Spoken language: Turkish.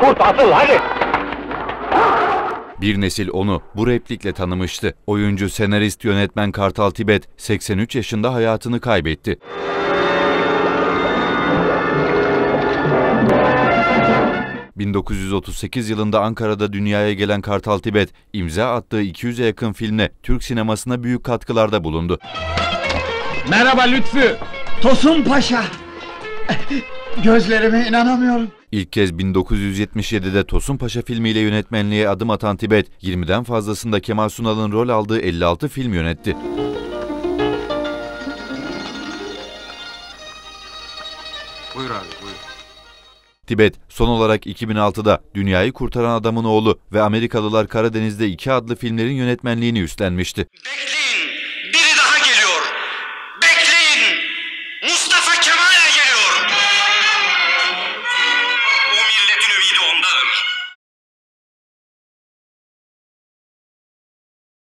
Kurt asıl hadi. Bir nesil onu bu replikle tanımıştı. Oyuncu, senarist, yönetmen Kartal Tibet 83 yaşında hayatını kaybetti. ...1938 yılında Ankara'da dünyaya gelen Kartal Tibet... ...imza attığı 200'e yakın filmle Türk sinemasına büyük katkılarda bulundu. Merhaba Lütfü. Tosun Paşa! Gözlerime inanamıyorum. İlk kez 1977'de Tosun Paşa filmiyle yönetmenliğe adım atan Tibet, 20'den fazlasında Kemal Sunal'ın rol aldığı 56 film yönetti. Buyur abi, buyur. Tibet son olarak 2006'da Dünyayı Kurtaran Adamın Oğlu ve Amerikalılar Karadeniz'de iki adlı filmlerin yönetmenliğini üstlenmişti. Bekleyin, biri daha geliyor. Bekleyin, Mustafa Kemal